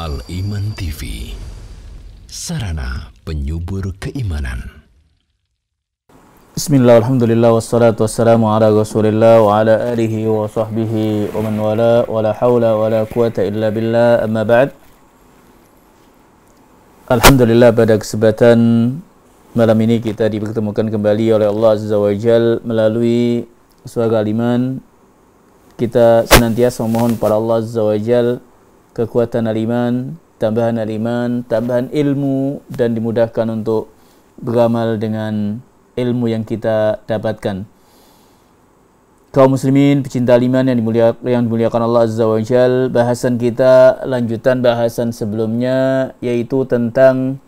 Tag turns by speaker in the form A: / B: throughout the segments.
A: Al-Iman TV Sarana penyubur keimanan.
B: Bismillah, alhamdulillah, wassalatu wassalamu ala rasulillah wa ala alihi wa sahbihi wa man wala wa la hawla wa la quwata illa billah amma ba'd. Alhamdulillah pada kesempatan malam ini kita dipertemukan kembali oleh Allah Azza wa Jal melalui suara aliman kita senantiasa memohon para Allah Azza wa Jal kekuatan aliman, tambahan aliman, tambahan ilmu dan dimudahkan untuk beramal dengan ilmu yang kita dapatkan. Kaum muslimin pecinta aliman yang yang dimuliakan Allah Azza wa Jal, bahasan kita lanjutan bahasan sebelumnya yaitu tentang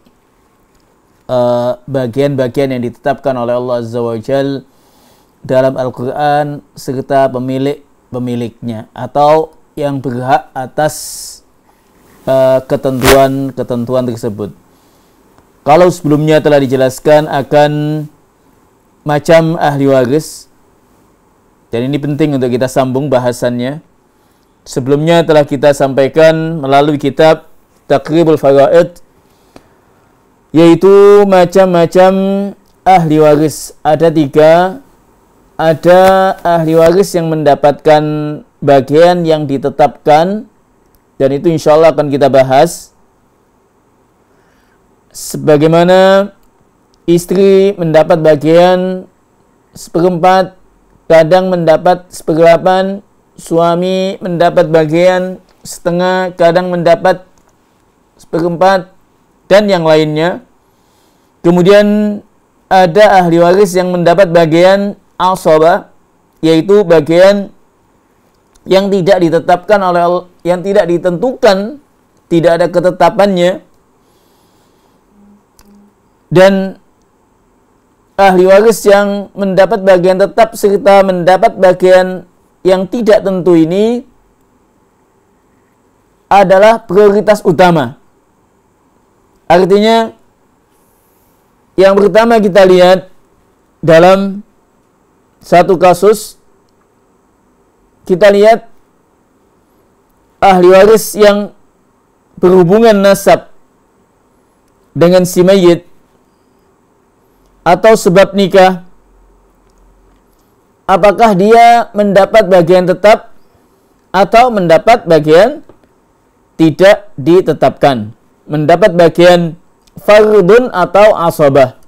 B: uh, bagian-bagian uh, yang ditetapkan oleh Allah Azza wa Jal dalam Al-Quran serta pemilik-pemiliknya atau yang berhak atas Eh, ketentuan-ketentuan uh, tersebut. Kalau sebelumnya telah dijelaskan akan macam ahli waris, dan ini penting untuk kita sambung bahasannya. Sebelumnya telah kita sampaikan melalui kitab Takribul Faraid, yaitu macam-macam ahli waris. Ada tiga, ada ahli waris yang mendapatkan bagian yang ditetapkan dan itu insya Allah akan kita bahas sebagaimana istri mendapat bagian seperempat kadang mendapat seperdelapan suami mendapat bagian setengah kadang mendapat seperempat dan yang lainnya. Kemudian ada ahli waris yang mendapat bagian asaba yaitu bagian yang tidak ditetapkan oleh yang tidak ditentukan, tidak ada ketetapannya dan ahli waris yang mendapat bagian tetap serta mendapat bagian yang tidak tentu ini adalah prioritas utama. Artinya yang pertama kita lihat dalam satu kasus kita lihat ahli waris yang berhubungan nasab dengan si mayit atau sebab nikah apakah dia mendapat bagian tetap atau mendapat bagian tidak ditetapkan? Mendapat bagian fardun atau asabah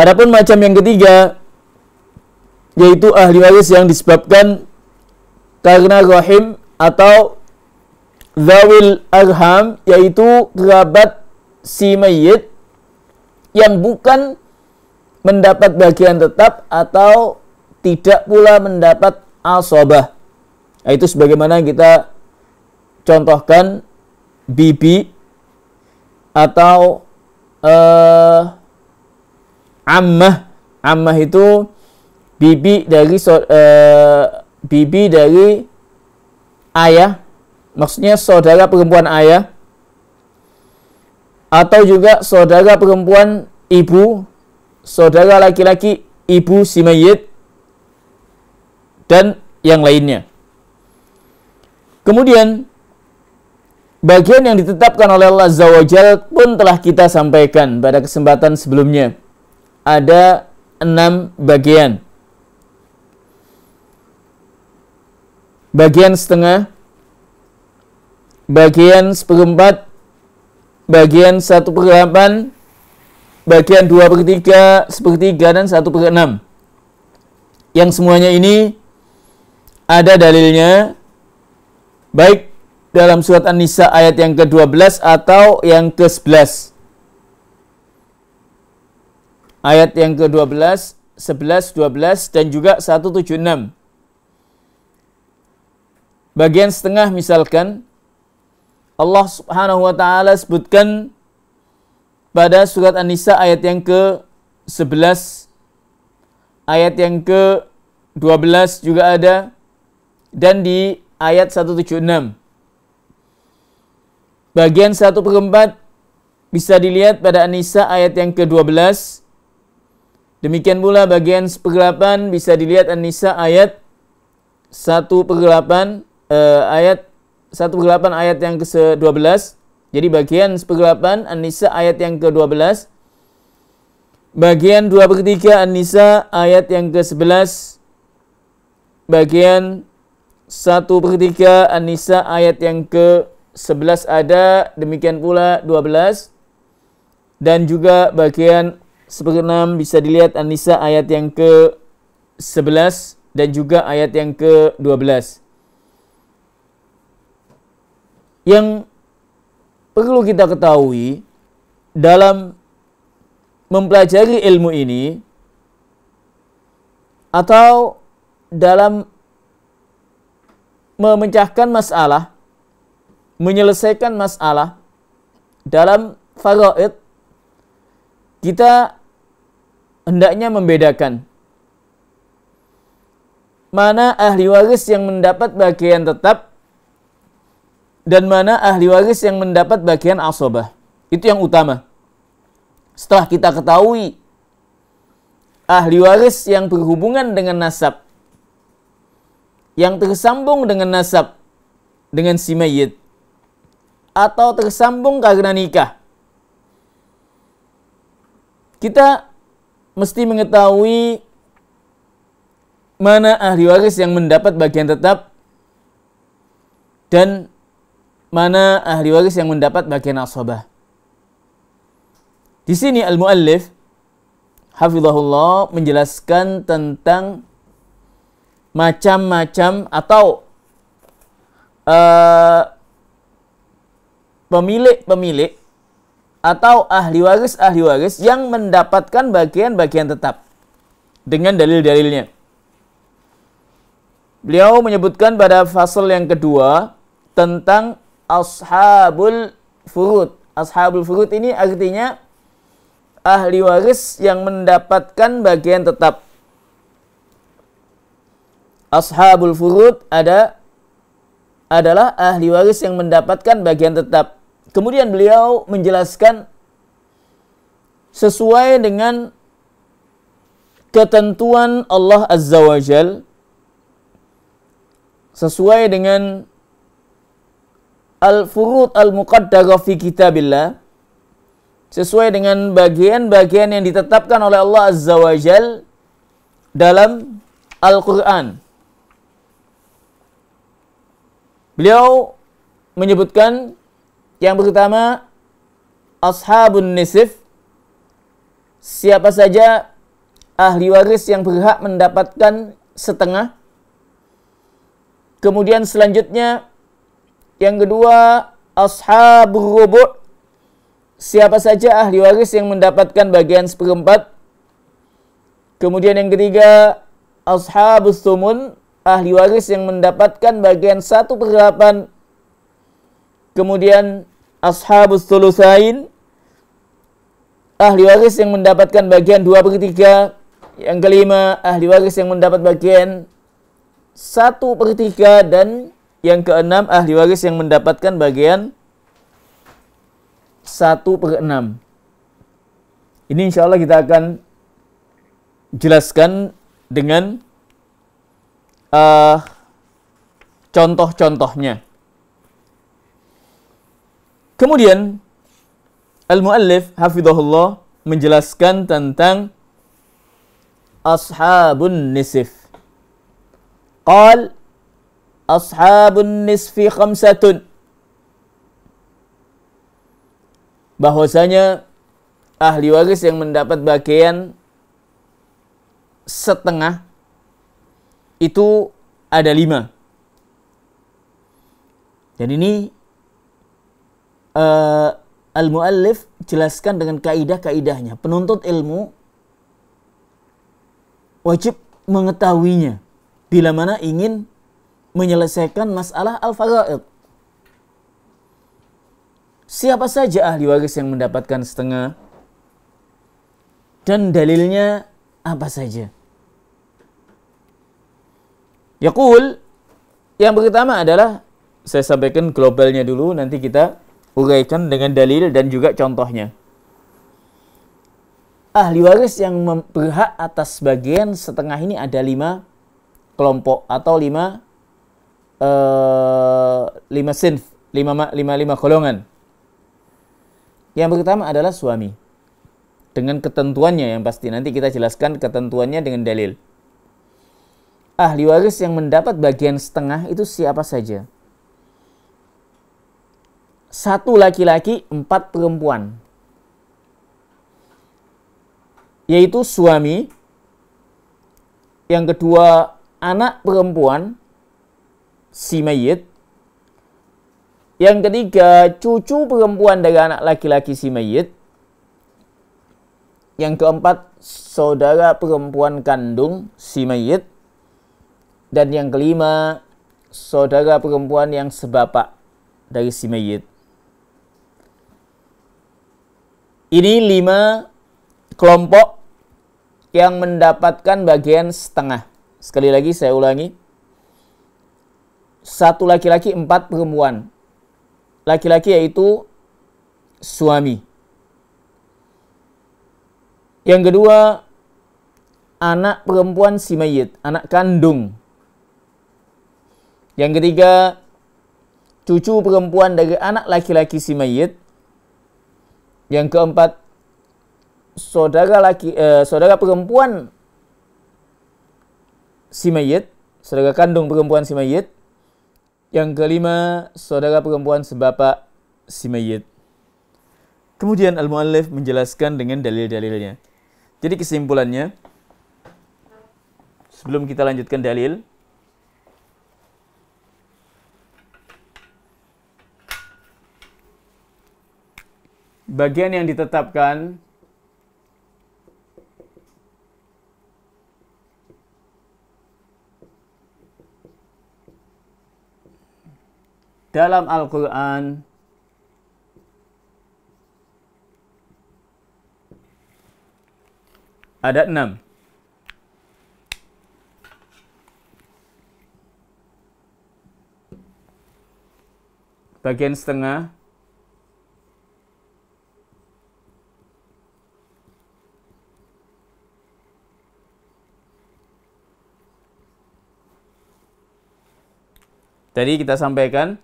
B: adapun macam yang ketiga yaitu ahli waris yang disebabkan karena rahim atau zawil arham yaitu kerabat si mayit yang bukan mendapat bagian tetap atau tidak pula mendapat asobah. Nah, itu sebagaimana kita contohkan bibi atau uh, ammah. Ammah itu bibi dari uh, bibi dari ayah, maksudnya saudara perempuan ayah, atau juga saudara perempuan ibu, saudara laki-laki ibu si mayit, dan yang lainnya. Kemudian, bagian yang ditetapkan oleh Allah Zawajal pun telah kita sampaikan pada kesempatan sebelumnya. Ada enam bagian. Bagian setengah, bagian seperempat, bagian satu per delapan, bagian dua per tiga, sepertiga, dan satu per enam. Yang semuanya ini ada dalilnya, baik dalam surat An-Nisa ayat yang ke-12 atau yang ke-11. Ayat yang ke-12, 11, 12, dan juga 176 bagian setengah misalkan Allah Subhanahu wa taala sebutkan pada surat An-Nisa ayat yang ke-11 ayat yang ke-12 juga ada dan di ayat 176 bagian 1 per 4 bisa dilihat pada An-Nisa ayat yang ke-12 demikian pula bagian 1 per 8 bisa dilihat An-Nisa ayat 1 per 8 uh, ayat 1 per 8 ayat yang ke-12. Jadi bagian 1 per 8 An-Nisa ayat yang ke-12. Bagian 2 per 3 An-Nisa ayat yang ke-11. Bagian 1 per 3 An-Nisa ayat yang ke-11 ada. Demikian pula 12. Dan juga bagian 1 per 6 bisa dilihat An-Nisa ayat yang ke-11 dan juga ayat yang ke-12. Yang perlu kita ketahui dalam mempelajari ilmu ini atau dalam memecahkan masalah, menyelesaikan masalah dalam faraid kita hendaknya membedakan mana ahli waris yang mendapat bagian tetap dan mana ahli waris yang mendapat bagian asobah. Itu yang utama. Setelah kita ketahui ahli waris yang berhubungan dengan nasab, yang tersambung dengan nasab dengan si mayit, atau tersambung karena nikah, kita mesti mengetahui mana ahli waris yang mendapat bagian tetap dan mana ahli waris yang mendapat bagian asabah. Di sini al-muallif hafizahullah menjelaskan tentang macam-macam atau uh, pemilik-pemilik atau ahli waris ahli waris yang mendapatkan bagian-bagian tetap dengan dalil-dalilnya. Beliau menyebutkan pada fasal yang kedua tentang ashabul furud. Ashabul furud ini artinya ahli waris yang mendapatkan bagian tetap. Ashabul furud ada adalah ahli waris yang mendapatkan bagian tetap. Kemudian beliau menjelaskan sesuai dengan ketentuan Allah Azza wa Jal sesuai dengan al-furud al-muqaddara fi kitabillah sesuai dengan bagian-bagian yang ditetapkan oleh Allah Azza wa Jal dalam Al-Quran. Beliau menyebutkan yang pertama ashabun nisif siapa saja ahli waris yang berhak mendapatkan setengah. Kemudian selanjutnya yang kedua, ashabur rubu' siapa saja ahli waris yang mendapatkan bagian seperempat. Kemudian yang ketiga, ashabus sumun, ahli waris yang mendapatkan bagian satu per delapan. Kemudian ashabus sulusain, ahli waris yang mendapatkan bagian dua per tiga. Yang kelima, ahli waris yang mendapat bagian satu per tiga dan yang keenam, ahli waris yang mendapatkan bagian satu per enam. Ini insya Allah kita akan jelaskan dengan uh, contoh-contohnya. Kemudian Al-Muallif hafizahullah menjelaskan tentang ashabun nisif. Qal ashabun nisfi khamsatun. Bahwasanya ahli waris yang mendapat bagian setengah itu ada lima. Dan ini uh, al-muallif jelaskan dengan kaidah-kaidahnya. Penuntut ilmu wajib mengetahuinya bila mana ingin menyelesaikan masalah al-faraid. Siapa saja ahli waris yang mendapatkan setengah dan dalilnya apa saja. Yaqul yang pertama adalah saya sampaikan globalnya dulu nanti kita uraikan dengan dalil dan juga contohnya. Ahli waris yang berhak atas bagian setengah ini ada lima kelompok atau lima uh, lima sinf, lima, lima, lima golongan. Yang pertama adalah suami. Dengan ketentuannya yang pasti. Nanti kita jelaskan ketentuannya dengan dalil. Ahli waris yang mendapat bagian setengah itu siapa saja? Satu laki-laki, empat perempuan. Yaitu suami. Yang kedua, anak perempuan si mayit. Yang ketiga, cucu perempuan dari anak laki-laki si mayit. Yang keempat, saudara perempuan kandung si mayit. Dan yang kelima, saudara perempuan yang sebapak dari si mayit. Ini lima kelompok yang mendapatkan bagian setengah. Sekali lagi saya ulangi. Satu laki-laki, empat perempuan laki-laki yaitu suami. Yang kedua, anak perempuan si mayit, anak kandung. Yang ketiga, cucu perempuan dari anak laki-laki si mayit. Yang keempat, saudara laki eh, saudara perempuan si mayit, saudara kandung perempuan si mayit. Yang kelima, saudara perempuan sebapak si mayit. Kemudian Al-Mu'allif menjelaskan dengan dalil-dalilnya. Jadi kesimpulannya, sebelum kita lanjutkan dalil, bagian yang ditetapkan dalam Al-Quran ada enam. Bagian setengah Tadi kita sampaikan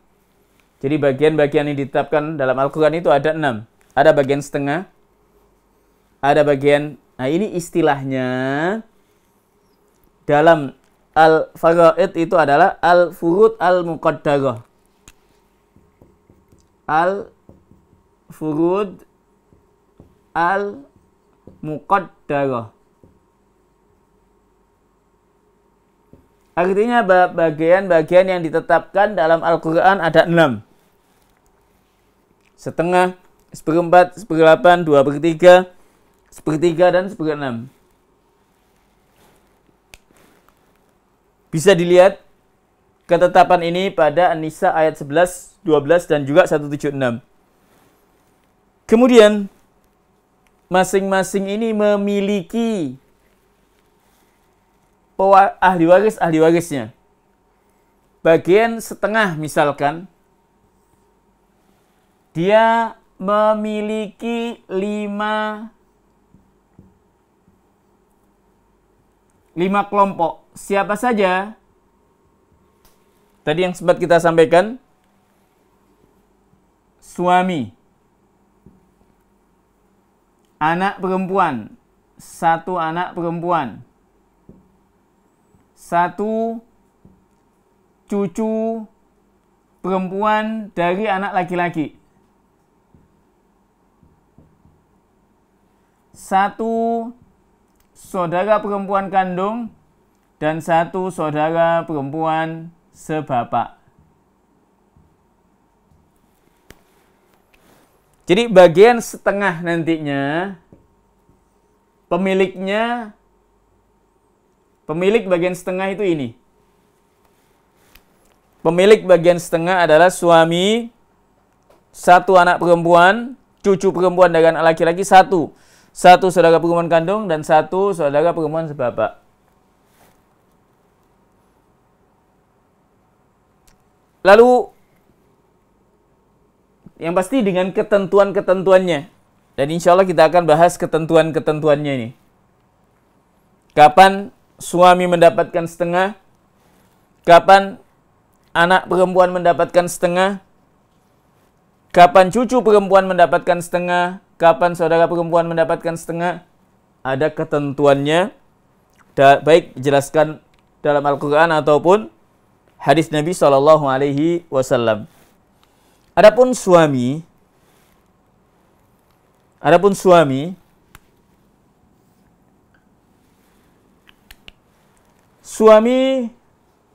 B: jadi bagian-bagian yang ditetapkan dalam Al-Quran itu ada enam. Ada bagian setengah, ada bagian, nah ini istilahnya dalam Al-Faraid itu adalah Al-Furud Al-Muqaddarah. Al-Furud Al-Muqaddarah. Artinya bagian-bagian yang ditetapkan dalam Al-Quran ada enam. Setengah, seperempat, seperdelapan, dua per tiga, sepertiga, dan seperenam. Bisa dilihat ketetapan ini pada An-Nisa ayat 11, 12, dan juga 176. Kemudian, masing-masing ini memiliki ahli waris ahli warisnya. Bagian setengah misalkan dia memiliki lima lima kelompok. Siapa saja? Tadi yang sempat kita sampaikan suami, anak perempuan, satu anak perempuan, satu cucu perempuan dari anak laki-laki. Satu saudara perempuan kandung dan satu saudara perempuan sebapak. Jadi bagian setengah nantinya pemiliknya Pemilik bagian setengah itu ini. Pemilik bagian setengah adalah suami, satu anak perempuan, cucu perempuan dengan laki-laki, satu. Satu saudara perempuan kandung dan satu saudara perempuan sebapak. Lalu yang pasti dengan ketentuan-ketentuannya. Dan insya Allah kita akan bahas ketentuan-ketentuannya ini. Kapan suami mendapatkan setengah, kapan anak perempuan mendapatkan setengah? Kapan cucu perempuan mendapatkan setengah? Kapan saudara perempuan mendapatkan setengah? Ada ketentuannya, baik dijelaskan dalam Al-Quran ataupun hadis Nabi Shallallahu Alaihi Wasallam. Adapun suami, adapun suami, suami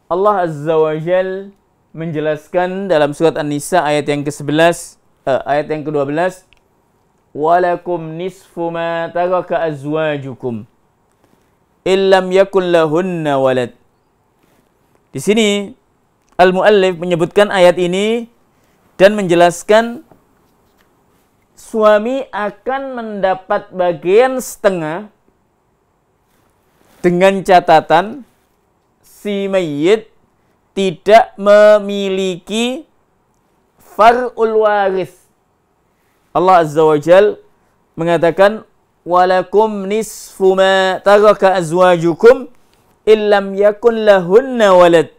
B: Allah Azza wa Jal menjelaskan dalam surat An-Nisa ayat yang ke-11 uh, ayat yang ke-12 walakum nisfu ma taraka azwajukum illam yakun lahunna walad di sini al-muallif menyebutkan ayat ini dan menjelaskan suami akan mendapat bagian setengah dengan catatan si mayit tidak memiliki far'ul waris. Allah Azza wa Jal mengatakan walakum nisfu ma taraka azwajukum illam yakun lahunna walad.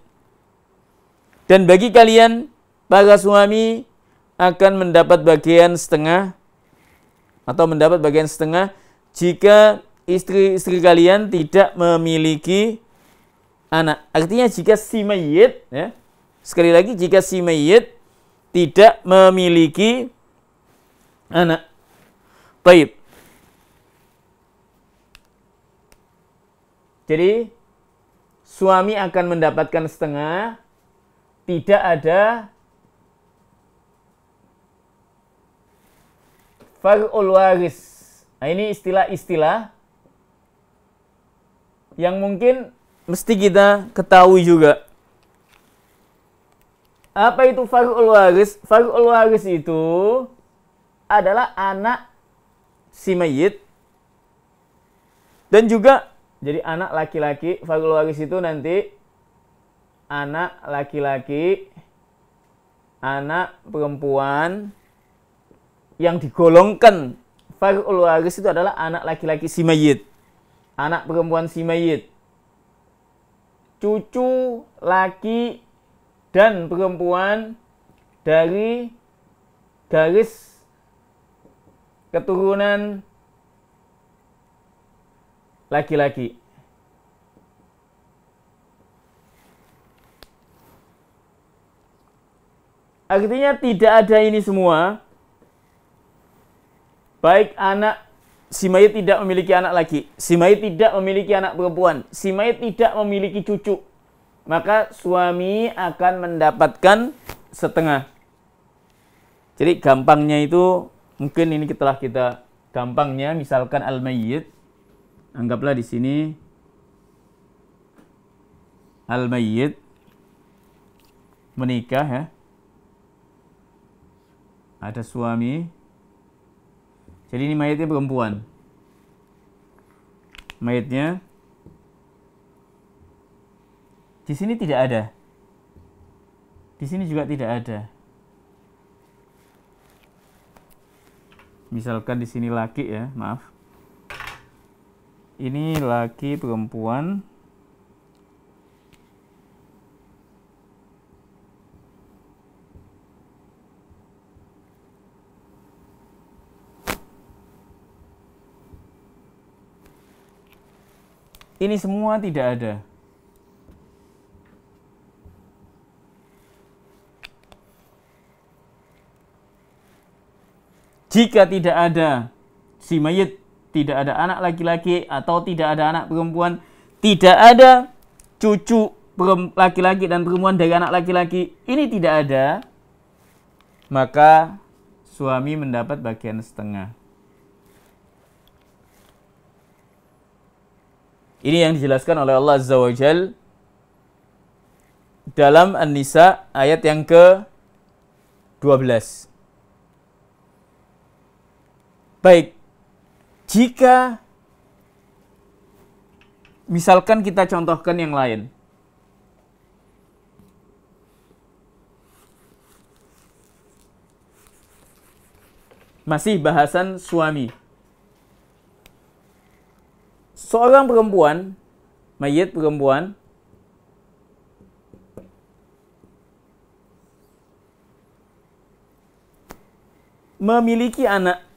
B: Dan bagi kalian para suami akan mendapat bagian setengah atau mendapat bagian setengah jika istri-istri kalian tidak memiliki anak. Artinya jika si mayit, ya, sekali lagi jika si mayit tidak memiliki anak. Baik. Jadi suami akan mendapatkan setengah, tidak ada far'ul waris. Nah, ini istilah-istilah yang mungkin mesti kita ketahui juga. Apa itu farul waris? Farul waris itu adalah anak si mayit. Dan juga jadi anak laki-laki farul waris itu nanti anak laki-laki anak perempuan yang digolongkan. Farul waris itu adalah anak laki-laki si mayit. Anak perempuan si mayit. Cucu laki dan perempuan dari garis keturunan laki-laki. Artinya tidak ada ini semua. Baik anak si mayit tidak memiliki anak laki, si mayit tidak memiliki anak perempuan, si mayit tidak memiliki cucu, maka suami akan mendapatkan setengah. Jadi gampangnya itu mungkin ini telah kita gampangnya misalkan al mayyit anggaplah di sini al mayyit menikah ya. Ada suami jadi ini mayatnya perempuan. Mayatnya di sini tidak ada. Di sini juga tidak ada. Misalkan di sini laki ya, maaf. Ini laki perempuan Ini semua tidak ada. Jika tidak ada si mayit, tidak ada anak laki-laki atau tidak ada anak perempuan, tidak ada cucu laki-laki dan perempuan dari anak laki-laki, ini tidak ada, maka suami mendapat bagian setengah. Ini yang dijelaskan oleh Allah Azza wa Jal dalam An-Nisa ayat yang ke-12. Baik, jika misalkan kita contohkan yang lain. Masih bahasan suami. Seorang perempuan, mayat perempuan, memiliki anak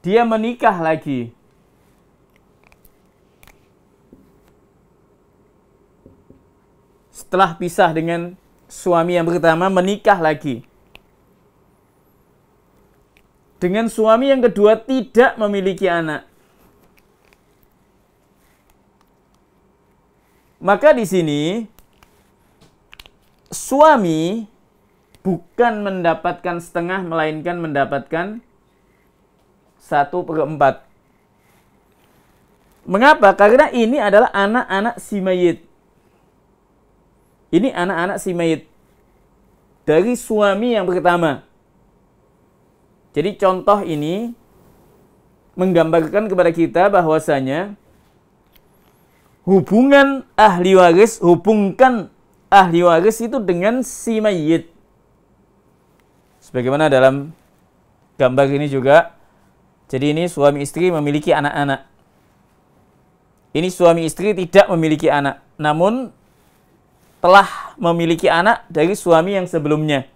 B: Dia menikah lagi. Setelah pisah dengan suami yang pertama, menikah lagi. Dengan suami yang kedua tidak memiliki anak. Maka di sini suami bukan mendapatkan setengah melainkan mendapatkan satu per empat. Mengapa? Karena ini adalah anak-anak si mayit. Ini anak-anak si mayit dari suami yang pertama. Jadi contoh ini menggambarkan kepada kita bahwasanya hubungan ahli waris, hubungkan ahli waris itu dengan si mayit. Sebagaimana dalam gambar ini juga. Jadi ini suami istri memiliki anak-anak. Ini suami istri tidak memiliki anak, namun telah memiliki anak dari suami yang sebelumnya.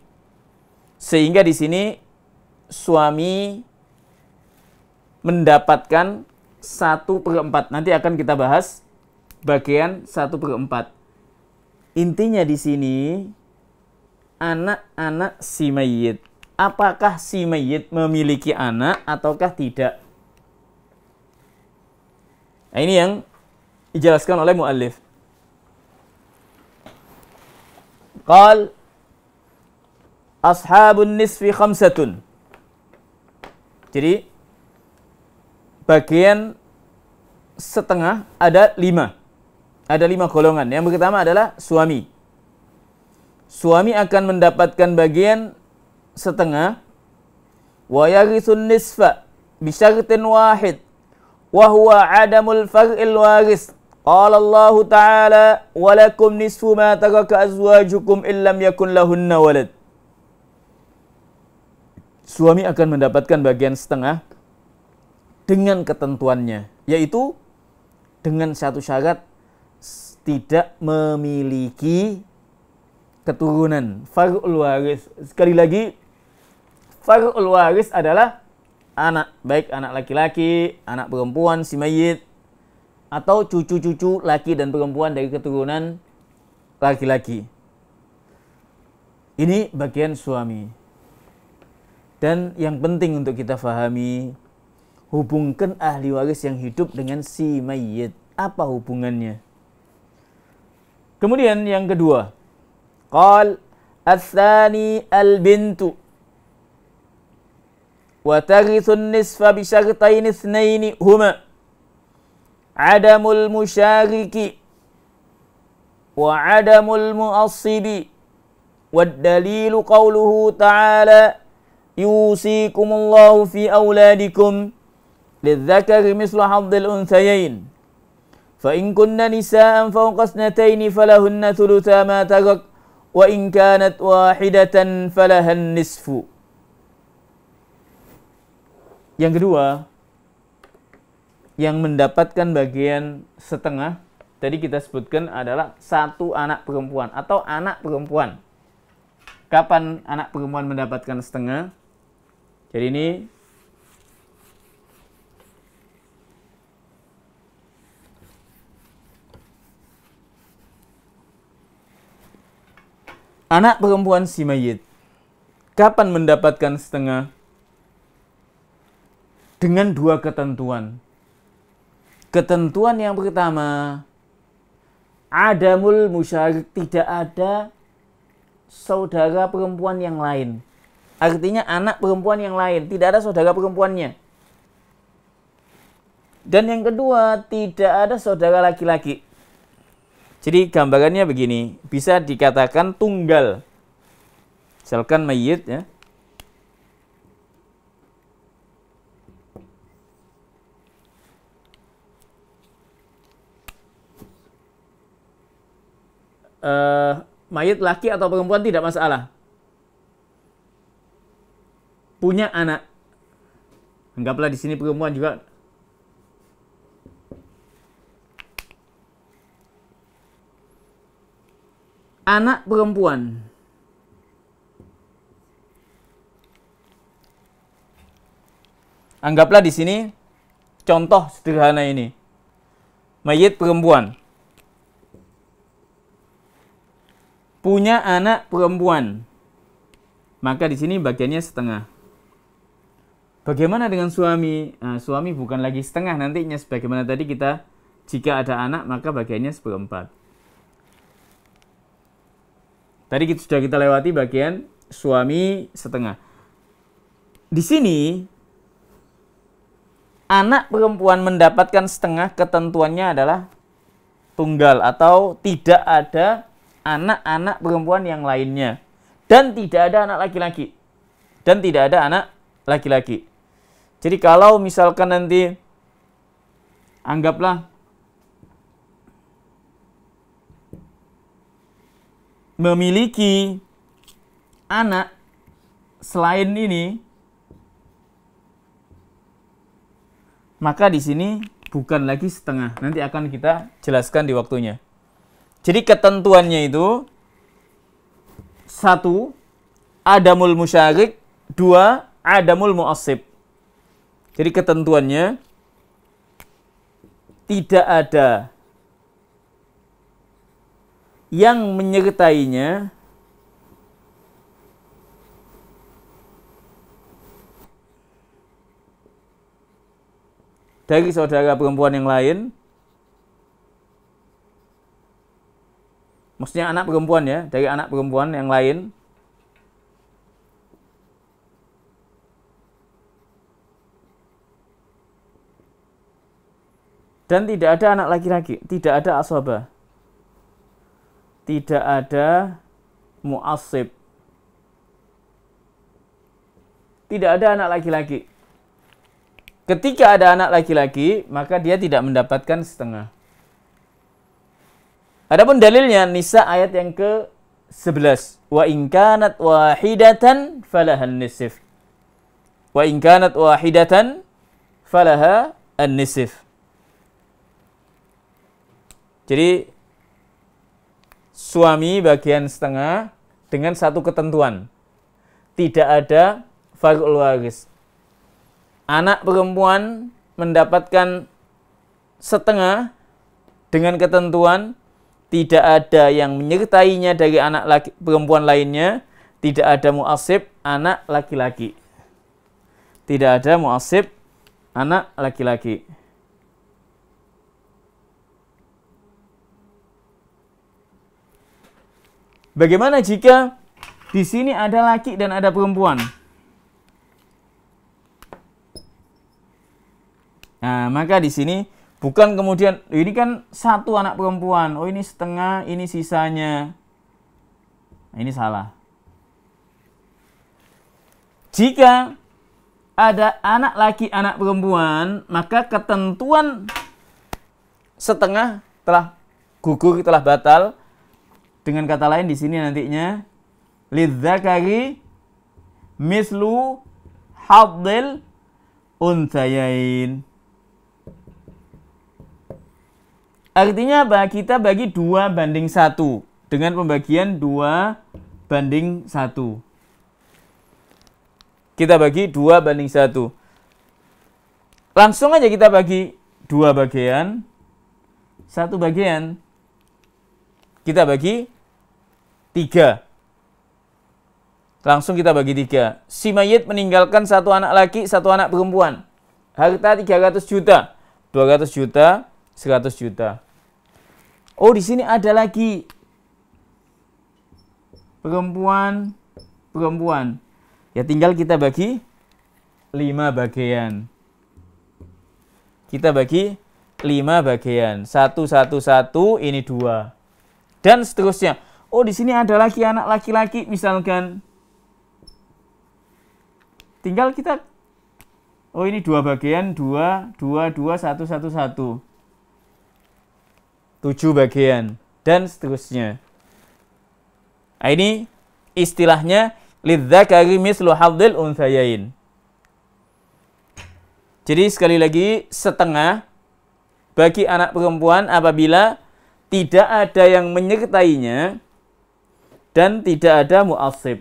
B: Sehingga di sini suami mendapatkan satu per empat. Nanti akan kita bahas bagian 1 per 4. Intinya di sini anak-anak si mayit. Apakah si mayit memiliki anak ataukah tidak? Nah, ini yang dijelaskan oleh muallif. Qal ashabun nisfi khamsatun. Jadi bagian setengah ada lima ada lima golongan. Yang pertama adalah suami. Suami akan mendapatkan bagian setengah. Wa yarithun nisfa bisyartin wahid. Wa huwa adamul far'il waris. Qala Allah Ta'ala walakum nisfu ma taraka azwajukum illam yakun lahunna walad. Suami akan mendapatkan bagian setengah dengan ketentuannya, yaitu dengan satu syarat tidak memiliki keturunan. Farul waris. Sekali lagi, Farul waris adalah anak, baik anak laki-laki, anak perempuan, si mayit, atau cucu-cucu laki dan perempuan dari keturunan laki-laki. Ini bagian suami. Dan yang penting untuk kita fahami, hubungkan ahli waris yang hidup dengan si mayit. Apa hubungannya? Kemudian yang kedua, qal al-bintu وترث النصف بشرطين اثنين هما عدم المشارك وعدم المعصب والدليل قوله تعالى يوصيكم الله في أولادكم للذكر مثل حظ الأنثيين. فإن كن نساء فوق اثنتين فلهن ثلثا ما ترك وإن كانت واحدة فلها النصف. Yang kedua, yang mendapatkan bagian setengah tadi kita sebutkan adalah satu anak perempuan atau anak perempuan. Kapan anak perempuan mendapatkan setengah? Jadi ini anak perempuan si mayit kapan mendapatkan setengah? Dengan dua ketentuan. Ketentuan yang pertama, adamul musyarik tidak ada saudara perempuan yang lain. Artinya anak perempuan yang lain, tidak ada saudara perempuannya. Dan yang kedua, tidak ada saudara laki-laki. Jadi gambarannya begini, bisa dikatakan tunggal. Misalkan mayit ya. Uh, mayit laki atau perempuan tidak masalah. Punya anak. Anggaplah di sini perempuan juga anak perempuan Anggaplah di sini contoh sederhana ini. Mayit perempuan. Punya anak perempuan. Maka di sini bagiannya setengah. Bagaimana dengan suami? Nah, suami bukan lagi setengah nantinya sebagaimana tadi kita jika ada anak maka bagiannya seperempat. Tadi kita, sudah kita lewati bagian suami setengah. Di sini anak perempuan mendapatkan setengah ketentuannya adalah tunggal atau tidak ada anak-anak perempuan yang lainnya dan tidak ada anak laki-laki dan tidak ada anak laki-laki. Jadi kalau misalkan nanti anggaplah memiliki anak selain ini maka di sini bukan lagi setengah. Nanti akan kita jelaskan di waktunya. Jadi ketentuannya itu satu adamul musyarik, dua adamul muasib. Jadi ketentuannya tidak ada yang menyertainya dari saudara perempuan yang lain maksudnya anak perempuan ya dari anak perempuan yang lain. Dan tidak ada anak laki-laki tidak ada asobah tidak ada muasib tidak ada anak laki-laki. Ketika ada anak laki-laki, maka dia tidak mendapatkan setengah. Adapun dalilnya Nisa ayat yang ke-11. Wa in kanat wahidatan falahan nisif. Wa in kanat wahidatan falaha an-nisif. Jadi suami bagian setengah dengan satu ketentuan. Tidak ada farul waris anak perempuan mendapatkan setengah dengan ketentuan tidak ada yang menyertainya dari anak laki, perempuan lainnya, tidak ada muasib anak laki-laki. Tidak ada muasib anak laki-laki. Bagaimana jika di sini ada laki dan ada perempuan? Nah, maka di sini bukan kemudian ini kan satu anak perempuan, oh ini setengah, ini sisanya. Nah, ini salah. Jika ada anak laki, anak perempuan, maka ketentuan setengah telah gugur, telah batal. Dengan kata lain di sini nantinya lidzakari mislu haddil unsayain. Artinya apa? Kita bagi dua banding satu dengan pembagian dua banding satu. Kita bagi dua banding satu. Langsung aja kita bagi dua bagian, satu bagian. Kita bagi tiga. Langsung kita bagi tiga. Si mayit meninggalkan satu anak laki, satu anak perempuan. Harta 300 juta, 200 juta, 100 juta. Oh, di sini ada lagi perempuan perempuan. Ya tinggal kita bagi lima bagian. Kita bagi lima bagian. Satu, satu, satu, ini dua. Dan seterusnya. Oh, di sini ada lagi anak laki-laki misalkan. Tinggal kita Oh ini dua bagian, dua, dua, dua, satu, satu, satu tujuh bagian, dan seterusnya. Nah, ini istilahnya lidzakari mislu hadzil unsayain. Jadi sekali lagi setengah bagi anak perempuan apabila tidak ada yang menyertainya dan tidak ada mu'asib.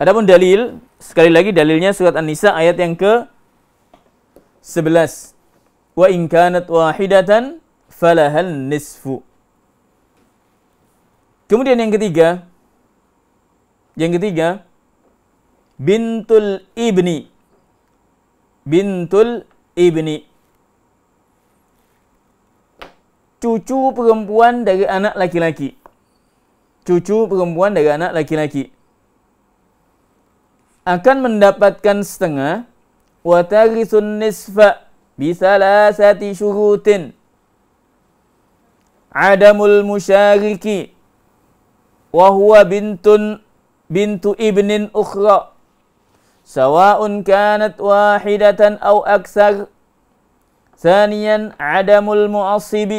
B: Adapun dalil, sekali lagi dalilnya surat An-Nisa ayat yang ke 11. Wa in kanat wahidatan falahal nisfu. Kemudian yang ketiga, yang ketiga, bintul ibni. Bintul ibni. Cucu perempuan dari anak laki-laki. Cucu perempuan dari anak laki-laki. Akan mendapatkan setengah. وترث النصف بثلاثة شروط. عدم المشارك وهو بنت بنت ابن أخرى سواء كانت واحدة أو أكثر. ثانيا عدم المعصب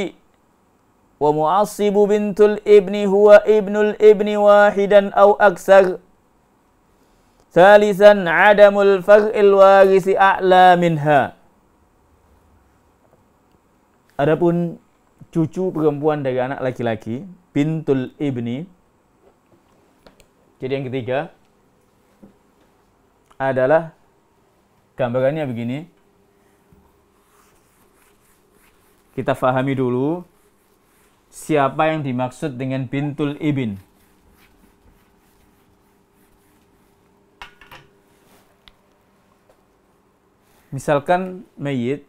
B: ومعصب بنت الابن هو ابن الابن واحدا أو أكثر. Salisan adamul fa'il warisi a'la minha. Adapun cucu perempuan dari anak laki-laki, bintul ibni. Jadi yang ketiga adalah gambarannya begini. Kita fahami dulu siapa yang dimaksud dengan bintul ibni. Misalkan mayit.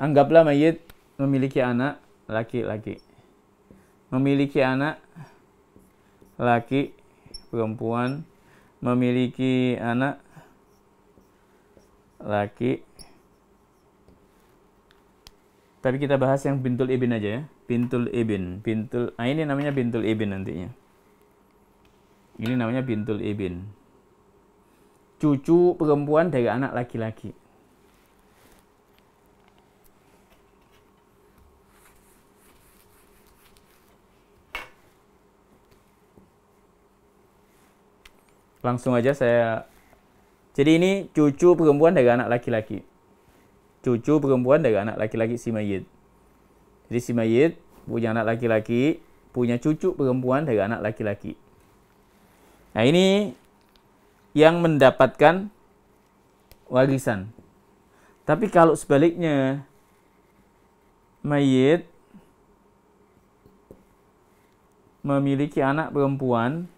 B: Anggaplah mayit memiliki anak laki-laki. Memiliki anak laki perempuan. Memiliki anak laki. Tapi kita bahas yang bintul ibin aja ya. Bintul ibin bintul ah ini namanya bintul ibin nantinya ini namanya bintul ibin cucu perempuan dari anak laki-laki Langsung aja saya Jadi ini cucu perempuan dari anak laki-laki. Cucu perempuan dari anak laki-laki si mayit. Jadi si mayit punya anak laki-laki, punya cucu perempuan dari anak laki-laki. Nah, ini yang mendapatkan warisan. Tapi kalau sebaliknya mayit memiliki anak perempuan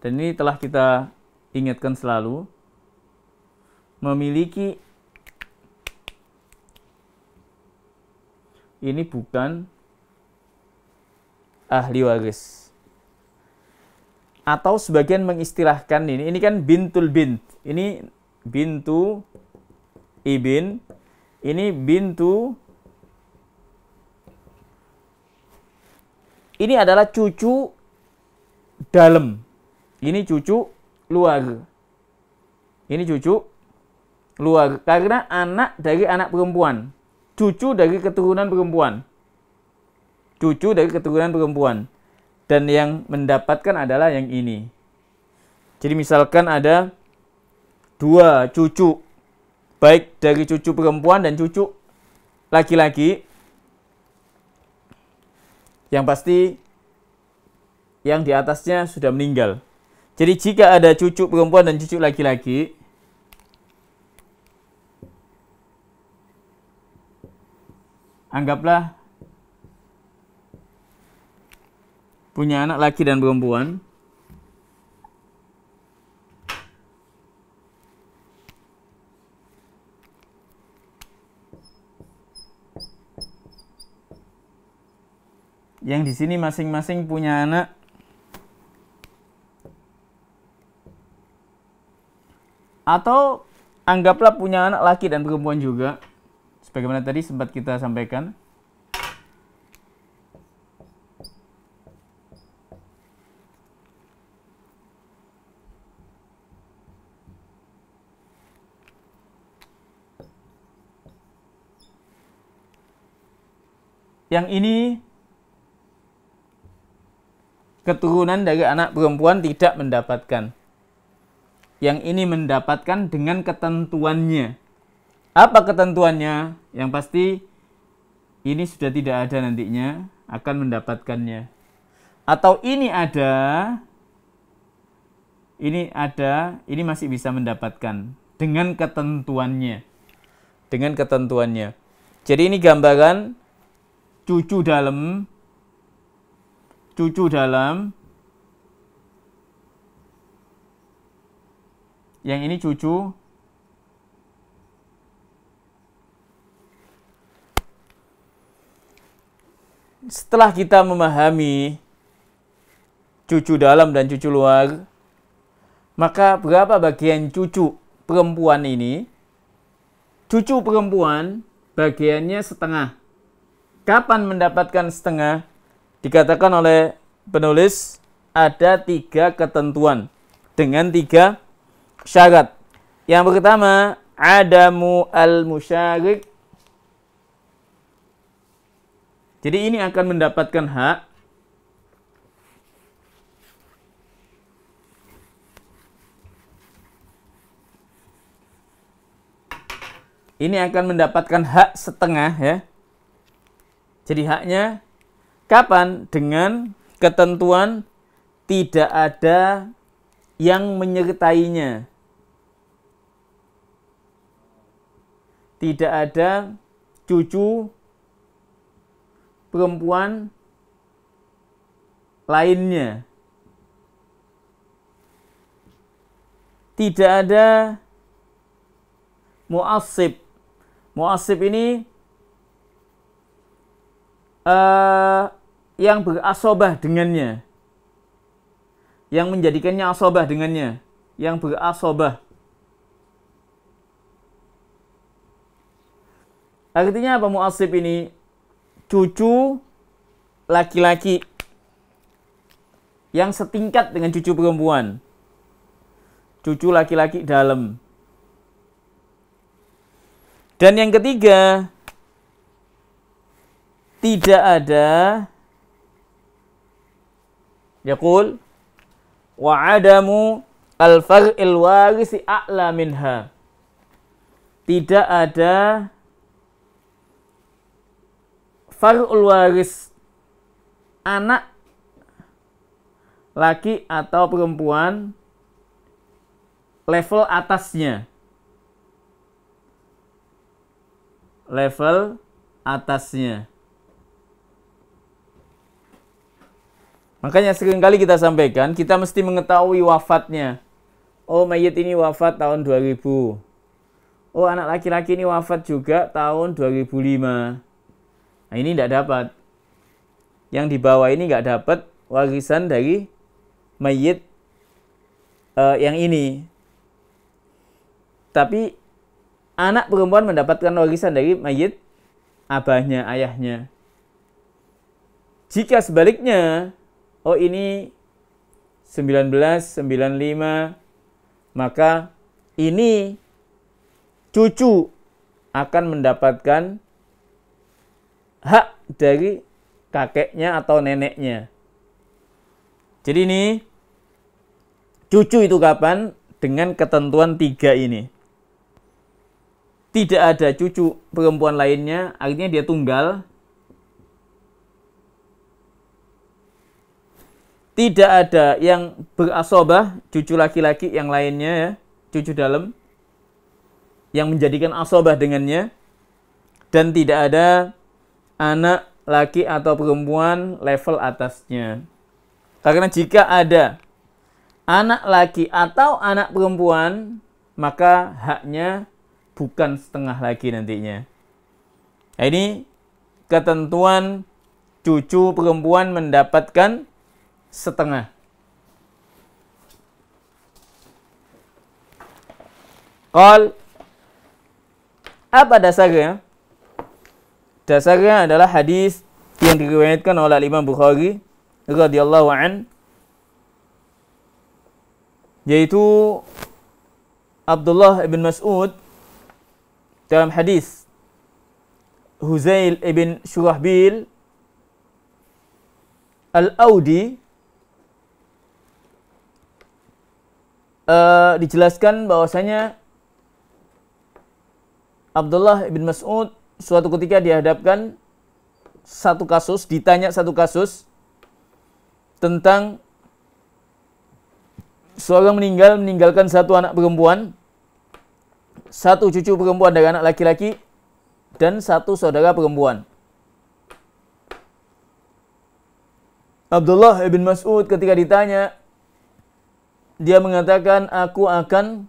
B: dan ini telah kita ingatkan selalu memiliki ini bukan ahli waris atau sebagian mengistilahkan ini ini kan bintul bint ini bintu ibin ini bintu ini adalah cucu dalam ini cucu luar. Ini cucu luar karena anak dari anak perempuan. Cucu dari keturunan perempuan. Cucu dari keturunan perempuan. Dan yang mendapatkan adalah yang ini. Jadi misalkan ada dua cucu. Baik dari cucu perempuan dan cucu laki-laki. Yang pasti yang di atasnya sudah meninggal. Jadi jika ada cucu perempuan dan cucu laki-laki, anggaplah punya anak laki dan perempuan, yang di sini masing-masing punya anak Atau anggaplah punya anak laki dan perempuan juga. Sebagaimana tadi sempat kita sampaikan. Yang ini keturunan dari anak perempuan tidak mendapatkan yang ini mendapatkan dengan ketentuannya. Apa ketentuannya? Yang pasti ini sudah tidak ada nantinya akan mendapatkannya. Atau ini ada ini ada, ini masih bisa mendapatkan dengan ketentuannya. Dengan ketentuannya. Jadi ini gambaran cucu dalam cucu dalam. Yang ini cucu. Setelah kita memahami cucu dalam dan cucu luar maka berapa bagian cucu perempuan ini? Cucu perempuan bagiannya setengah kapan mendapatkan setengah dikatakan oleh penulis ada tiga ketentuan dengan tiga syarat. Yang pertama, adamu al-musyarik. Jadi ini akan mendapatkan hak Ini akan mendapatkan hak setengah ya. Jadi haknya kapan? Dengan ketentuan tidak ada yang menyertainya. Tidak ada cucu perempuan lainnya. Tidak ada muasib. Muasib ini uh, yang berasobah dengannya yang menjadikannya asobah dengannya, yang berasobah. Artinya apa muasib ini? Cucu laki-laki yang setingkat dengan cucu perempuan. Cucu laki-laki dalam. Dan yang ketiga, tidak ada Yaqul wa adamu al far'il warisi a'la minha. Tidak ada far'ul waris anak laki atau perempuan level atasnya. Level atasnya. Makanya sering kali kita sampaikan, kita mesti mengetahui wafatnya. Oh, mayat ini wafat tahun 2000. Oh, anak laki-laki ini wafat juga tahun 2005. Nah, ini tidak dapat. Yang di bawah ini nggak dapat warisan dari mayit uh, yang ini. Tapi anak perempuan mendapatkan warisan dari mayit abahnya, ayahnya. Jika sebaliknya, oh ini 1995 maka ini cucu akan mendapatkan hak dari kakeknya atau neneknya. Jadi ini cucu itu kapan? Dengan ketentuan tiga ini. Tidak ada cucu perempuan lainnya, artinya dia tunggal, tidak ada yang berasobah cucu laki-laki yang lainnya ya cucu dalam yang menjadikan asobah dengannya. Dan tidak ada anak laki atau perempuan level atasnya. Karena jika ada anak laki atau anak perempuan maka haknya bukan setengah lagi nantinya. Nah, ini ketentuan cucu perempuan mendapatkan setengah. Qal apa dasarnya? Dasarnya adalah hadis yang diriwayatkan oleh Imam Bukhari radhiyallahu an yaitu Abdullah ibn Mas'ud dalam hadis Huzail ibn Shurahbil Al-Audi uh, dijelaskan bahwasanya Abdullah bin Mas'ud suatu ketika dihadapkan satu kasus, ditanya satu kasus tentang seorang meninggal meninggalkan satu anak perempuan, satu cucu perempuan dari anak laki-laki, dan satu saudara perempuan. Abdullah bin Mas'ud ketika ditanya, dia mengatakan, aku akan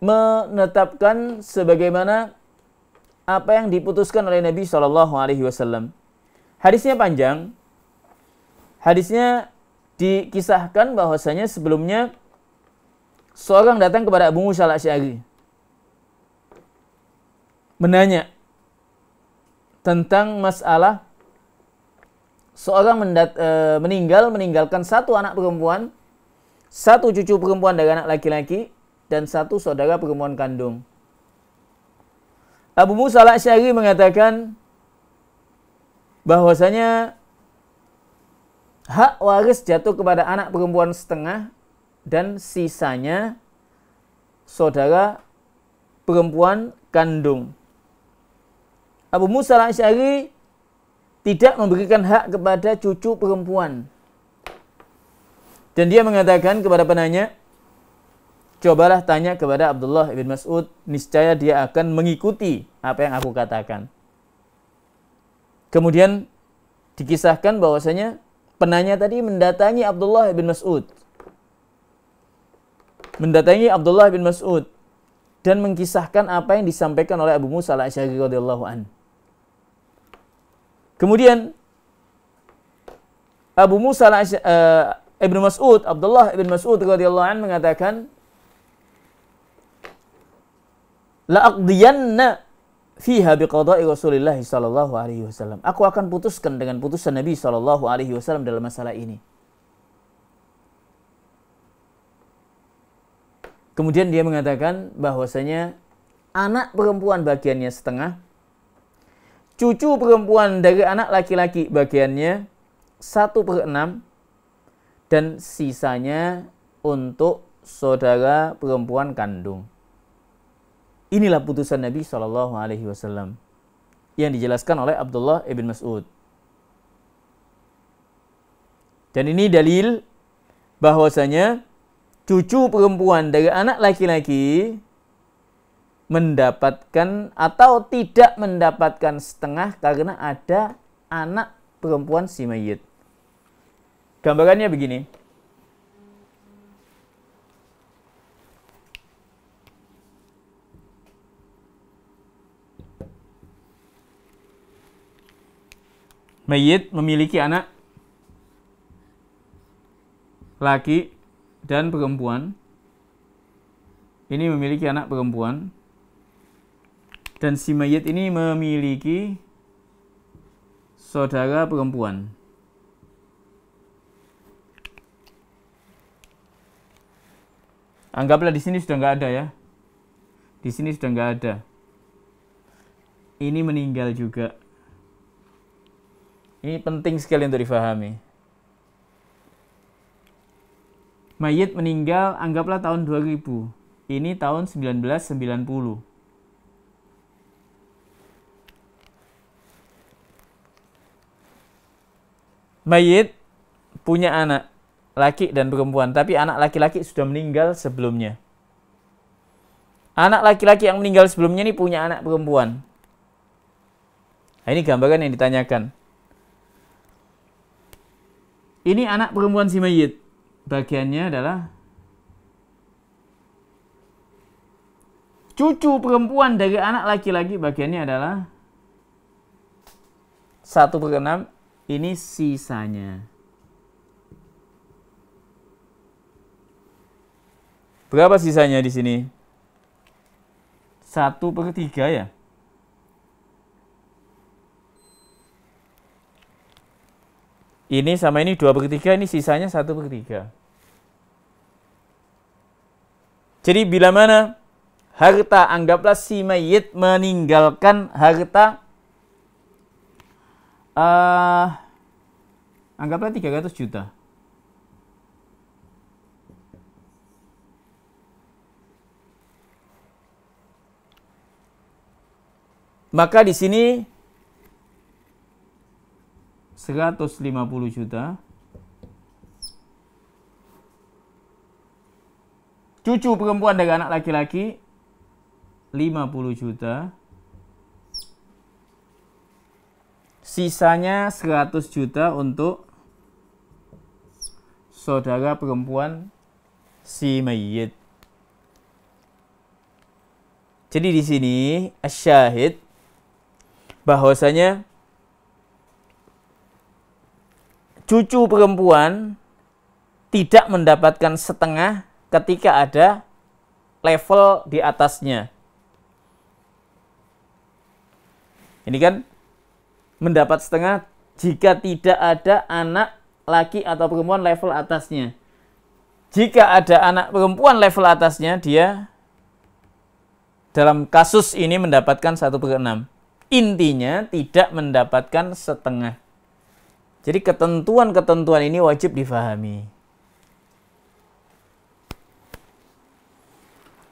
B: menetapkan sebagaimana apa yang diputuskan oleh Nabi Shallallahu Alaihi Wasallam. Hadisnya panjang. Hadisnya dikisahkan bahwasanya sebelumnya seorang datang kepada Abu Musa al-Asy'ari menanya tentang masalah seorang mendat, e, meninggal meninggalkan satu anak perempuan, satu cucu perempuan dari anak laki-laki dan satu saudara perempuan kandung. Abu Musa al-Asy'ari mengatakan bahwasanya hak waris jatuh kepada anak perempuan setengah dan sisanya saudara perempuan kandung. Abu Musa al-Asy'ari tidak memberikan hak kepada cucu perempuan. Dan dia mengatakan kepada penanya, cobalah tanya kepada Abdullah bin Mas'ud, niscaya dia akan mengikuti apa yang aku katakan. Kemudian dikisahkan bahwasanya penanya tadi mendatangi Abdullah bin Mas'ud. Mendatangi Abdullah bin Mas'ud dan mengkisahkan apa yang disampaikan oleh Abu Musa al-Asy'ari radhiyallahu anhu. Kemudian Abu Musa uh, Ibnu Mas'ud, Abdullah Ibn Mas'ud radhiyallahu anhu mengatakan la aqdiyanna fiha biqada'i Rasulillah sallallahu alaihi wasallam. Aku akan putuskan dengan putusan Nabi sallallahu alaihi wasallam dalam masalah ini. Kemudian dia mengatakan bahwasanya anak perempuan bagiannya setengah, cucu perempuan dari anak laki-laki bagiannya satu per enam dan sisanya untuk saudara perempuan kandung. Inilah putusan Nabi Wasallam yang dijelaskan oleh Abdullah ibn Mas'ud. Dan ini dalil bahwasanya cucu perempuan dari anak laki-laki mendapatkan atau tidak mendapatkan setengah karena ada anak perempuan si mayit. Gambarannya begini. Mayit memiliki anak laki dan perempuan. Ini memiliki anak perempuan dan si mayit ini memiliki saudara perempuan. Anggaplah di sini sudah nggak ada ya. Di sini sudah nggak ada. Ini meninggal juga. Ini penting sekali untuk difahami. Mayit meninggal anggaplah tahun 2000. Ini tahun 1990. Mayit punya anak laki dan perempuan, tapi anak laki-laki sudah meninggal sebelumnya. Anak laki-laki yang meninggal sebelumnya ini punya anak perempuan. Nah, ini gambaran yang ditanyakan. Ini anak perempuan si mayit. Bagiannya adalah cucu perempuan dari anak laki-laki bagiannya adalah satu per enam ini sisanya. Berapa sisanya di sini? Satu per tiga ya? Ini sama ini dua per tiga, ini sisanya satu per tiga. Jadi bila mana harta anggaplah si mayit meninggalkan harta uh, anggaplah 300 juta. Maka di sini 150 juta cucu perempuan dari anak laki-laki 50 juta Sisanya 100 juta untuk saudara perempuan si mayit. Jadi di sini asyahid bahwasanya cucu perempuan tidak mendapatkan setengah ketika ada level di atasnya. Ini kan mendapat setengah jika tidak ada anak laki atau perempuan level atasnya. Jika ada anak perempuan level atasnya, dia dalam kasus ini mendapatkan satu per enam. Intinya tidak mendapatkan setengah. Jadi ketentuan-ketentuan ini wajib difahami.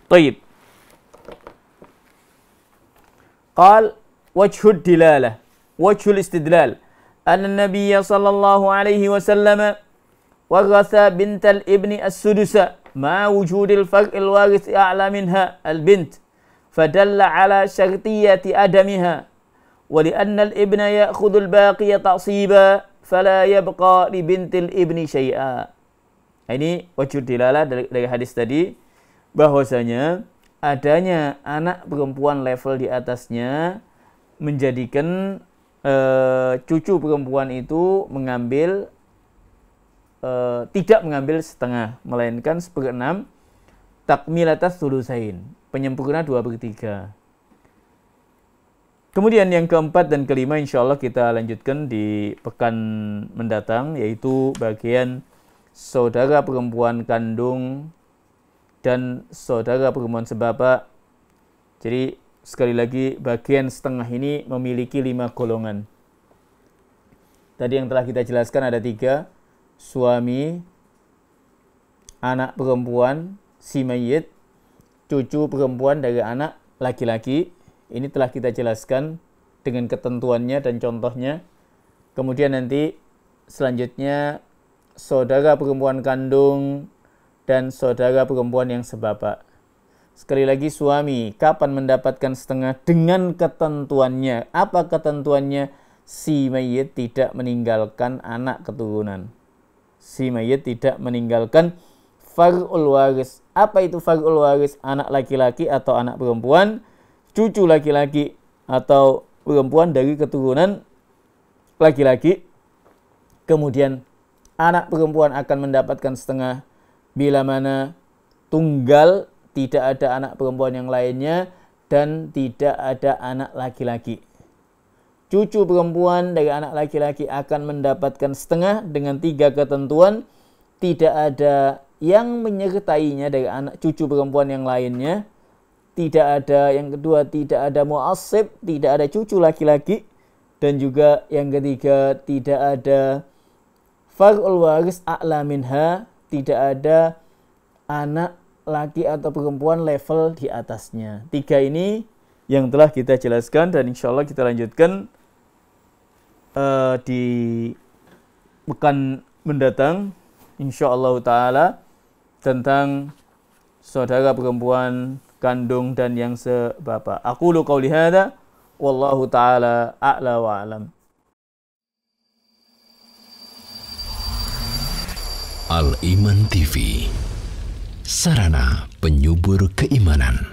B: Taib. Qal wajhud dilalah. وجه الاستدلال أن النبي صلى الله عليه وسلم ورث بنت الابن السدس مع وجود الفرق الوارث أعلى منها البنت فدل على شرطية عدمها ولأن الابن يأخذ الباقي تعصيبا فلا يبقى لبنت الابن شيئا ini wajud dilalah dari, dari hadis tadi bahwasanya adanya anak perempuan level di atasnya menjadikan e, cucu perempuan itu mengambil e, tidak mengambil setengah melainkan seperenam takmilatas sulusain penyempurna dua per tiga. Kemudian yang keempat dan kelima insya Allah kita lanjutkan di pekan mendatang yaitu bagian saudara perempuan kandung dan saudara perempuan sebapak. Jadi sekali lagi bagian setengah ini memiliki lima golongan. Tadi yang telah kita jelaskan ada tiga. Suami, anak perempuan, si mayit, cucu perempuan dari anak laki-laki. Ini telah kita jelaskan dengan ketentuannya dan contohnya. Kemudian nanti selanjutnya saudara perempuan kandung dan saudara perempuan yang sebapak. Sekali lagi suami, kapan mendapatkan setengah dengan ketentuannya? Apa ketentuannya? Si mayit tidak meninggalkan anak keturunan. Si mayit tidak meninggalkan far'ul waris. Apa itu far'ul waris? Anak laki-laki atau anak perempuan, cucu laki-laki atau perempuan dari keturunan laki-laki. Kemudian anak perempuan akan mendapatkan setengah bila mana tunggal tidak ada anak perempuan yang lainnya dan tidak ada anak laki-laki. Cucu perempuan dari anak laki-laki akan mendapatkan setengah dengan tiga ketentuan. Tidak ada yang menyertainya dari anak cucu perempuan yang lainnya tidak ada yang kedua tidak ada muasib tidak ada cucu laki-laki dan juga yang ketiga tidak ada farul waris a'la minha tidak ada anak laki atau perempuan level di atasnya tiga ini yang telah kita jelaskan dan insya Allah kita lanjutkan uh, di pekan mendatang insya Allah taala tentang saudara perempuan kandung dan yang sebapak. Aku lu qauli hadza wallahu taala a'la wa alam.
A: Al Iman TV Sarana penyubur keimanan.